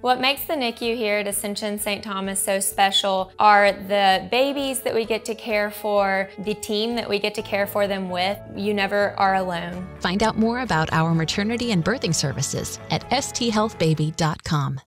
What makes the NICU here at Ascension St. Thomas so special are the babies that we get to care for, the team that we get to care for them with. You never are alone. Find out more about our maternity and birthing services at sthealthbaby.com.